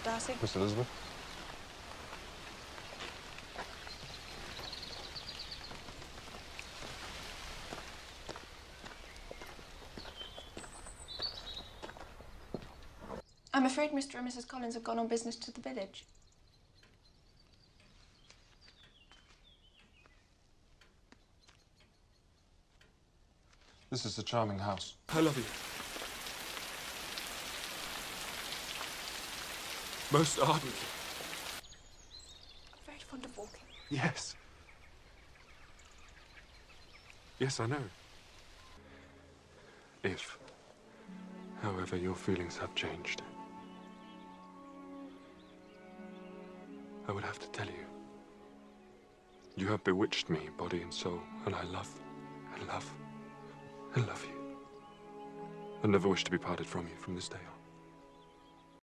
Mr. Darcy. Miss Elizabeth? I'm afraid Mr. and Mrs. Collins have gone on business to the village. This is a charming house. I love you. Most ardently. I'm very fond of walking. Yes. Yes, I know. If, however, your feelings have changed, I would have to tell you. You have bewitched me, body and soul, and I love, and love, and love you. I never wish to be parted from you from this day on.